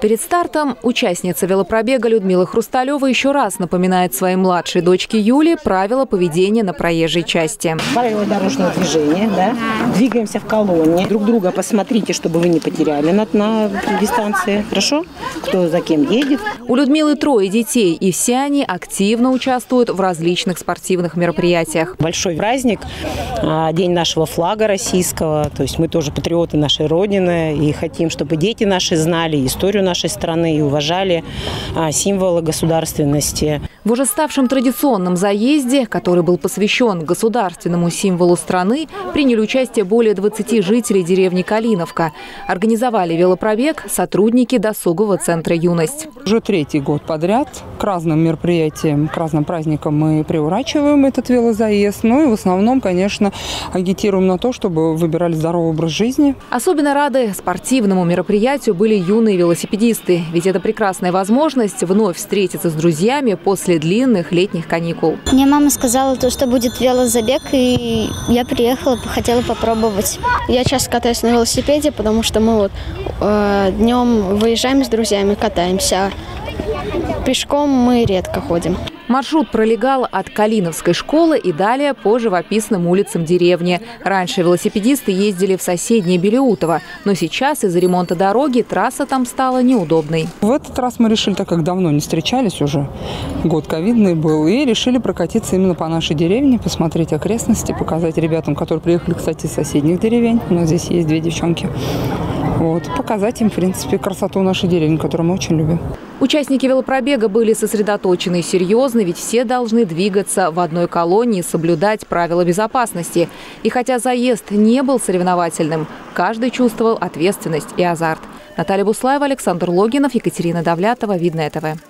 Перед стартом участница велопробега Людмила Хрусталева еще раз напоминает своей младшей дочке Юле правила поведения на проезжей части. Правила дорожного движения, да? Двигаемся в колонне. Друг друга посмотрите, чтобы вы не потеряли на, на дистанции. Хорошо? Кто за кем едет. У Людмилы трое детей, и все они активно участвуют в различных спортивных мероприятиях. Большой праздник, а, день нашего флага российского. То есть мы тоже патриоты нашей Родины и хотим, чтобы дети наши знали историю нашей страны и уважали а, символы государственности. В уже ставшем традиционном заезде, который был посвящен государственному символу страны, приняли участие более 20 жителей деревни Калиновка. Организовали велопробег сотрудники досугового центра «Юность». Уже третий год подряд к разным мероприятиям, к разным праздникам мы приурачиваем этот велозаезд. Ну и в основном, конечно, агитируем на то, чтобы выбирали здоровый образ жизни. Особенно рады спортивному мероприятию были юные велосипедисты. Ведь это прекрасная возможность вновь встретиться с друзьями после длинных летних каникул. Мне мама сказала, то, что будет велозабег, и я приехала, хотела попробовать. Я часто катаюсь на велосипеде, потому что мы вот э, днем выезжаем с друзьями, катаемся. Пешком мы редко ходим. Маршрут пролегал от Калиновской школы и далее по живописным улицам деревни. Раньше велосипедисты ездили в соседнее Белеутово, но сейчас из-за ремонта дороги трасса там стала неудобной. В этот раз мы решили, так как давно не встречались уже, год ковидный был, и решили прокатиться именно по нашей деревне, посмотреть окрестности, показать ребятам, которые приехали, кстати, из соседних деревень. У нас здесь есть две девчонки. Вот, показать им, в принципе, красоту нашей деревни, которую мы очень любим. Участники велопробега были сосредоточены серьезны, ведь все должны двигаться в одной колонии, соблюдать правила безопасности. И хотя заезд не был соревновательным, каждый чувствовал ответственность и азарт. Наталья Буслаева, Александр Логинов, Екатерина Давлятова, Видное ТВ.